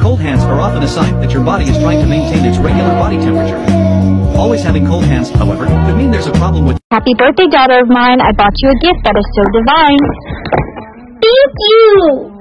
Cold hands are often a sign that your body is trying to maintain its regular body temperature. Always having cold hands, however, could mean there's a problem with Happy birthday, daughter of mine. I bought you a gift that is so divine. Thank you!